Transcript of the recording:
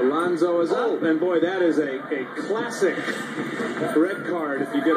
Alonzo is up, and boy, that is a, a classic red card if you get a